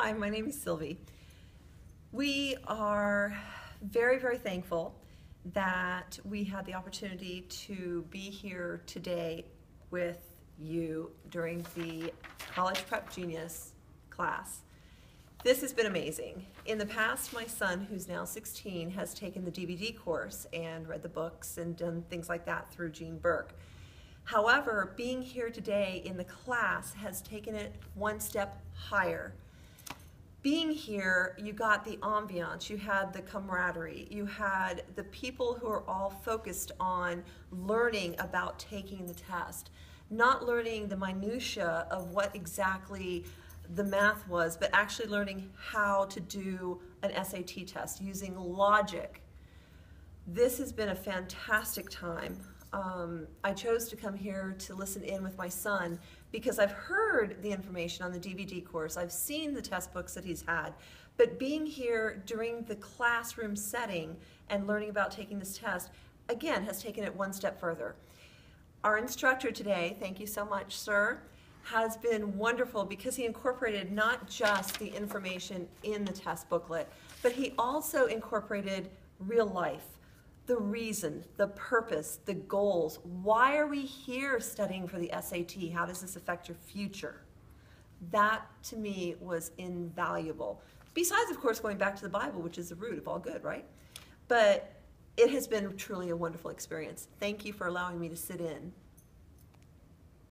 Hi, my name is Sylvie. We are very, very thankful that we had the opportunity to be here today with you during the College Prep Genius class. This has been amazing. In the past, my son, who's now 16, has taken the DVD course and read the books and done things like that through Jean Burk. However, being here today in the class has taken it one step higher. Being here, you got the ambiance, you had the camaraderie, you had the people who are all focused on learning about taking the test, not learning the minutia of what exactly the math was, but actually learning how to do an SAT test using logic. This has been a fantastic time um, I chose to come here to listen in with my son because I've heard the information on the DVD course. I've seen the test books that he's had. But being here during the classroom setting and learning about taking this test, again, has taken it one step further. Our instructor today, thank you so much, sir, has been wonderful because he incorporated not just the information in the test booklet, but he also incorporated real life the reason, the purpose, the goals. Why are we here studying for the SAT? How does this affect your future? That to me was invaluable. Besides, of course, going back to the Bible, which is the root of all good, right? But it has been truly a wonderful experience. Thank you for allowing me to sit in.